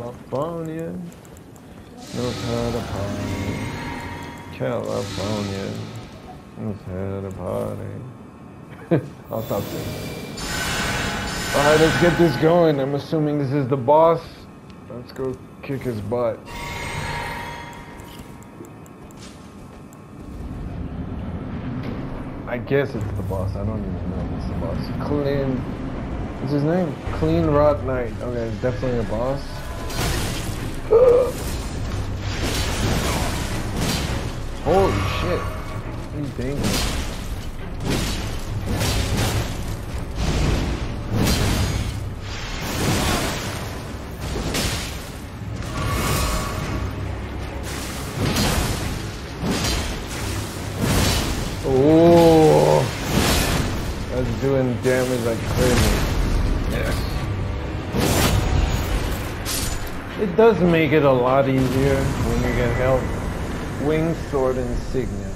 California knows how to party. California knows how to party. I'll stop there. Alright, let's get this going. I'm assuming this is the boss. Let's go kick his butt. I guess it's the boss. I don't even know if it's the boss. Clean. What's his name? Clean Rot Knight. Okay, it's definitely a boss. Holy shit. He's dangerous. Oh, that's doing damage like crazy. Yes. It does make it a lot easier when you get help. Wing Sword Insignia.